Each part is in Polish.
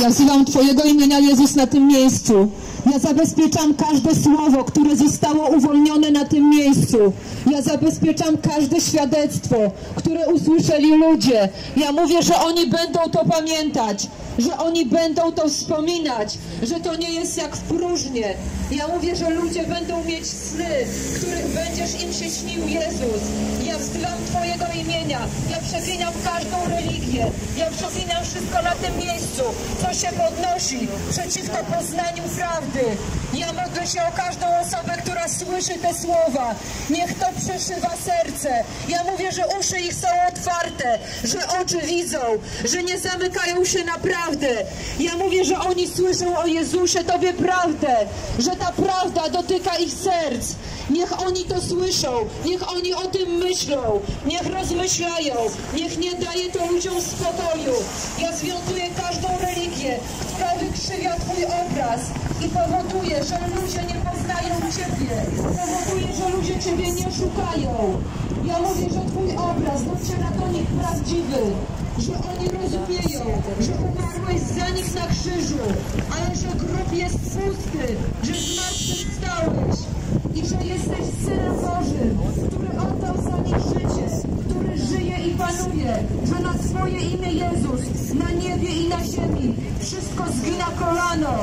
Ja wzywam Twojego imienia Jezus na tym miejscu. Ja zabezpieczam każde słowo, które zostało uwolnione na tym miejscu. Ja zabezpieczam każde świadectwo, które usłyszeli ludzie. Ja mówię, że oni będą to pamiętać, że oni będą to wspominać, że to nie jest jak w próżnie. Ja mówię, że ludzie będą mieć sny, których będziesz im się śnił Jezus. Ja wzywam Twojego imienia. Ja przeklinam każdą religię. Ja przeklinam wszystko na tym miejscu, co się podnosi przeciwko poznaniu prawdy. Ja modlę się o każdą osobę, która słyszy te słowa. Niech to przeszywa serce. Ja mówię, że uszy ich są otwarte, że oczy widzą, że nie zamykają się na prawdę. Ja mówię, że oni słyszą o Jezusie, Tobie prawdę, że ta prawda dotyka ich serc. Niech oni to słyszą, niech oni o tym myślą, niech rozmyślają, niech nie daje to ludziom spokoju. Ja związuję każdą religię, która wykrzywia Twój obraz i powoduje, że ludzie nie poznają Ciebie, powoduje, że ludzie Ciebie nie szukają. Ja mówię, że Twój obraz dociera do nich prawdziwy, że oni rozumieją, że umarłeś za nich na krzyżu, ale że grób jest pusty, że zmartwychwstałeś i że jesteś Synem Bożym, który oddał za nich życie, który żyje i panuje, że na swoje imię Jezus na niebie i na ziemi wszystko zgina kolano,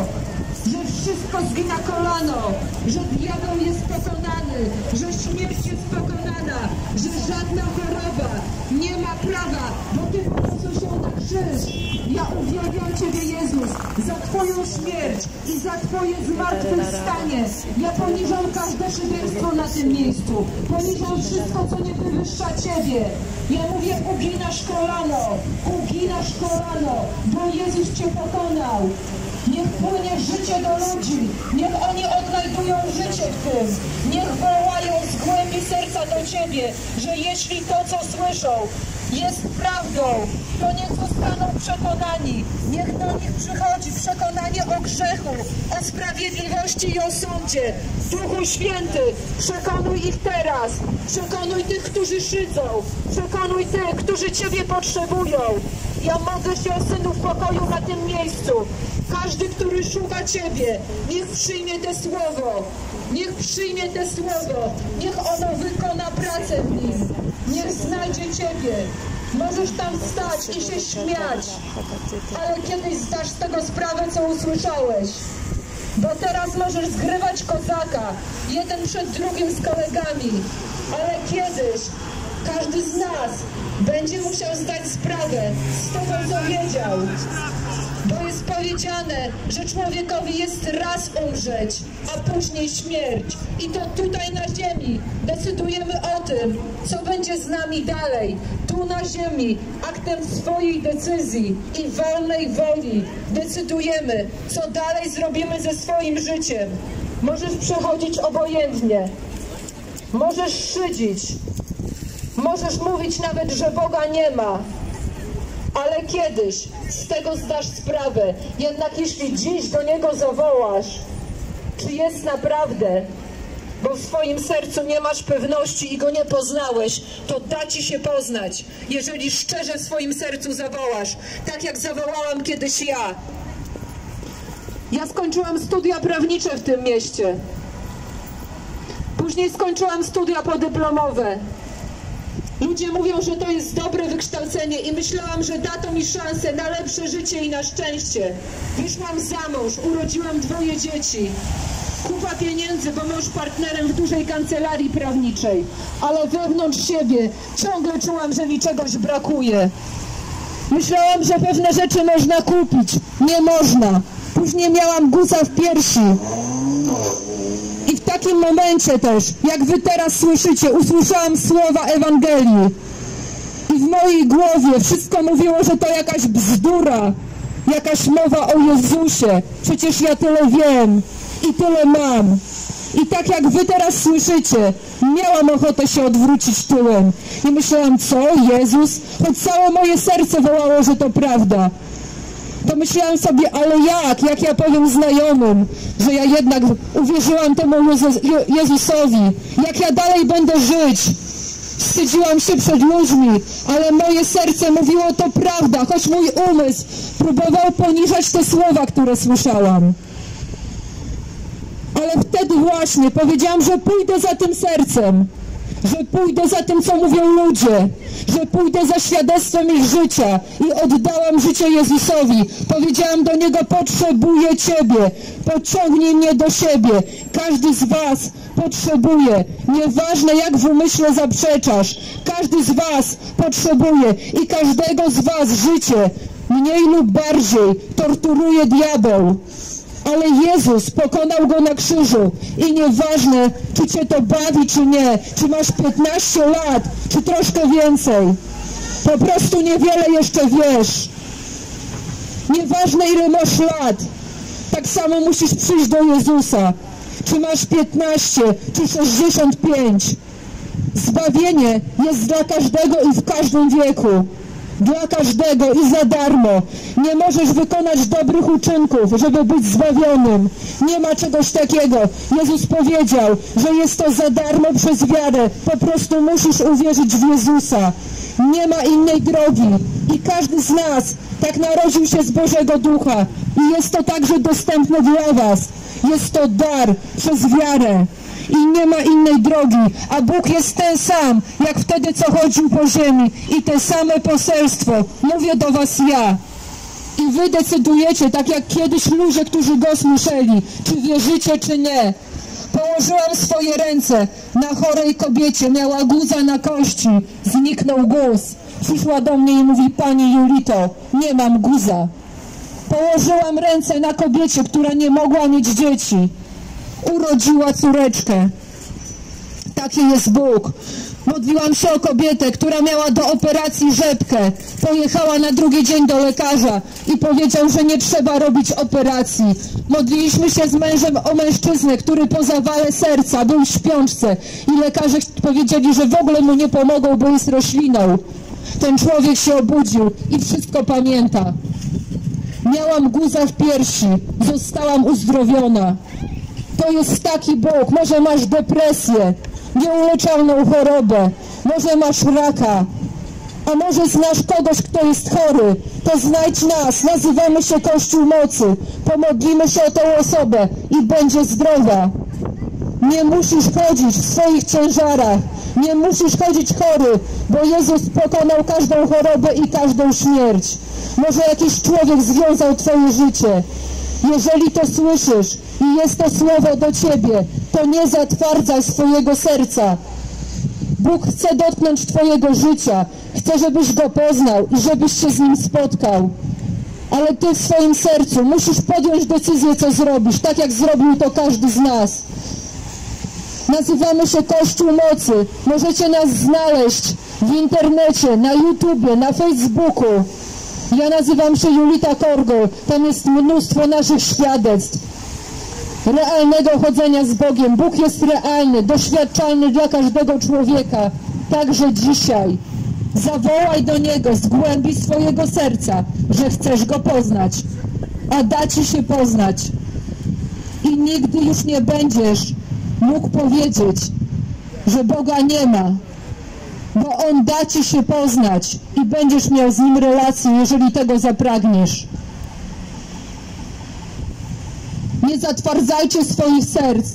że wszystko zgina kolano, że diabeł jest pokonany, że śmierć jest pokonana, że żadna choroba nie ma prawa, bo Ty się na krzyż. Ja uwielbiam Ciebie, Jezus, za Twoją śmierć i za Twoje zmartwychwstanie. Ja poniżam każde szyderstwo na tym miejscu. Poniżam wszystko, co nie wywyższa Ciebie. Ja mówię, uginasz kolano, uginasz kolano, bo Jezus Cię pokonał. Niech płynie życie do ludzi. Niech oni odnajdują życie w tym. Niech wołają z głębi serca do Ciebie, że jeśli to, co słyszą, jest prawdą, to niech zostaną przekonani. Niech do nich przychodzi przekonanie o grzechu, o sprawiedliwości i o sądzie. Duchu Święty, przekonuj ich teraz. Przekonuj tych, którzy szydzą. Przekonuj tych, którzy Ciebie potrzebują. Ja modlę się o synów pokoju na tym miejscu. Każdy, który szuka Ciebie, niech przyjmie te słowo. Niech przyjmie te słowo. Niech ono wykona pracę w nim. Niech znajdzie Ciebie. Możesz tam stać i się śmiać, ale kiedyś zdasz z tego sprawę, co usłyszałeś. Bo teraz możesz zgrywać kozaka, jeden przed drugim z kolegami, ale kiedyś każdy z nas będzie musiał zdać sprawę z tego, co wiedział. Bo jest powiedziane, że człowiekowi jest raz umrzeć, a później śmierć. I to tutaj na ziemi decydujemy o tym, co będzie z nami dalej. Tu na ziemi, aktem swojej decyzji i wolnej woli decydujemy, co dalej zrobimy ze swoim życiem. Możesz przechodzić obojętnie. Możesz szydzić. Możesz mówić nawet, że Boga nie ma. Ale kiedyś z tego zdasz sprawę. Jednak jeśli dziś do Niego zawołasz, czy jest naprawdę, bo w swoim sercu nie masz pewności i Go nie poznałeś, to da Ci się poznać, jeżeli szczerze w swoim sercu zawołasz, tak jak zawołałam kiedyś ja. Ja skończyłam studia prawnicze w tym mieście. Później skończyłam studia podyplomowe. Ludzie mówią, że to jest dobre wykształcenie i myślałam, że da to mi szansę na lepsze życie i na szczęście. Wyszłam za mąż, urodziłam dwoje dzieci. Kupa pieniędzy, bo mąż partnerem w dużej kancelarii prawniczej. Ale wewnątrz siebie ciągle czułam, że mi czegoś brakuje. Myślałam, że pewne rzeczy można kupić. Nie można. Później miałam guza w piersi. Takim momencie też, jak wy teraz słyszycie, usłyszałam słowa Ewangelii. I w mojej głowie wszystko mówiło, że to jakaś bzdura, jakaś mowa o Jezusie. Przecież ja tyle wiem i tyle mam. I tak jak wy teraz słyszycie, miałam ochotę się odwrócić tyłem. I myślałam, co? Jezus? Choć całe moje serce wołało, że to prawda. To myślałam sobie, ale jak? Jak ja powiem znajomym, że ja jednak uwierzyłam temu Jezus, Je- Jezusowi? Jak ja dalej będę żyć wstydziłam się przed ludźmi, ale moje serce mówiło to prawda, choć mój umysł próbował poniżać te słowa, które słyszałam. Ale wtedy właśnie powiedziałam, że pójdę za tym sercem, że pójdę za tym, co mówią ludzie, że pójdę za świadectwem ich życia i oddałam życie Jezusowi. Powiedziałam do Niego, potrzebuję Ciebie, pociągnij mnie do siebie. Każdy z Was potrzebuje, nieważne jak w umyśle zaprzeczasz, każdy z Was potrzebuje i każdego z Was życie, mniej lub bardziej, torturuje diabeł ale Jezus pokonał go na krzyżu i nieważne, czy cię to bawi, czy nie, czy masz 15 lat, czy troszkę więcej, po prostu niewiele jeszcze wiesz. Nieważne, ile masz lat, tak samo musisz przyjść do Jezusa. Czy masz 15, czy 65. Zbawienie jest dla każdego i w każdym wieku dla każdego i za darmo. Nie możesz wykonać dobrych uczynków, żeby być zbawionym. Nie ma czegoś takiego. Jezus powiedział, że jest to za darmo przez wiarę. Po prostu musisz uwierzyć w Jezusa. Nie ma innej drogi. I każdy z nas tak narodził się z Bożego Ducha. I jest to także dostępne dla Was. Jest to dar przez wiarę i nie ma innej drogi, a Bóg jest ten sam, jak wtedy, co chodził po ziemi i te same poselstwo. Mówię do was ja. I wy decydujecie, tak jak kiedyś ludzie, którzy go słyszeli, czy wierzycie, czy nie. Położyłam swoje ręce na chorej kobiecie, miała guza na kości, zniknął guz. Przyszła do mnie i mówi, Pani Julito, nie mam guza. Położyłam ręce na kobiecie, która nie mogła mieć dzieci urodziła córeczkę. Taki jest Bóg. Modliłam się o kobietę, która miała do operacji rzepkę. Pojechała na drugi dzień do lekarza i powiedział, że nie trzeba robić operacji. Modliliśmy się z mężem o mężczyznę, który po zawale serca był w śpiączce i lekarze powiedzieli, że w ogóle mu nie pomogą, bo jest rośliną. Ten człowiek się obudził i wszystko pamięta. Miałam guza w piersi, zostałam uzdrowiona. To jest taki Bóg. Może masz depresję, nieuleczalną chorobę, może masz raka, a może znasz kogoś, kto jest chory, to znajdź nas, nazywamy się Kościół Mocy, pomodlimy się o tę osobę i będzie zdrowa. Nie musisz chodzić w swoich ciężarach, nie musisz chodzić chory, bo Jezus pokonał każdą chorobę i każdą śmierć. Może jakiś człowiek związał Twoje życie. Jeżeli to słyszysz i jest to słowo do Ciebie, to nie zatwardzaj swojego serca. Bóg chce dotknąć Twojego życia, chce, żebyś Go poznał i żebyś się z Nim spotkał. Ale Ty w swoim sercu musisz podjąć decyzję, co zrobisz, tak jak zrobił to każdy z nas. Nazywamy się Kościół Mocy. Możecie nas znaleźć w internecie, na YouTubie, na Facebooku. Ja nazywam się Julita Korgol. Tam jest mnóstwo naszych świadectw. Realnego chodzenia z Bogiem. Bóg jest realny, doświadczalny dla każdego człowieka. Także dzisiaj. Zawołaj do Niego z głębi swojego serca, że chcesz Go poznać. A da Ci się poznać. I nigdy już nie będziesz mógł powiedzieć, że Boga nie ma, bo On da Ci się poznać i będziesz miał z Nim relację, jeżeli tego zapragniesz. Nie zatwardzajcie swoich serc,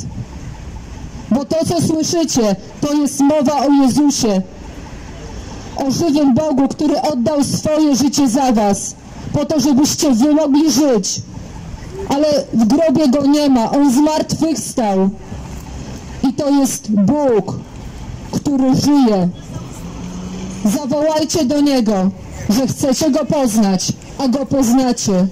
bo to, co słyszycie, to jest mowa o Jezusie, o żywym Bogu, który oddał swoje życie za was, po to, żebyście wy mogli żyć. Ale w grobie Go nie ma, On zmartwychwstał. I to jest Bóg, który żyje. Zawołajcie do Niego, że chcecie Go poznać, a Go poznacie.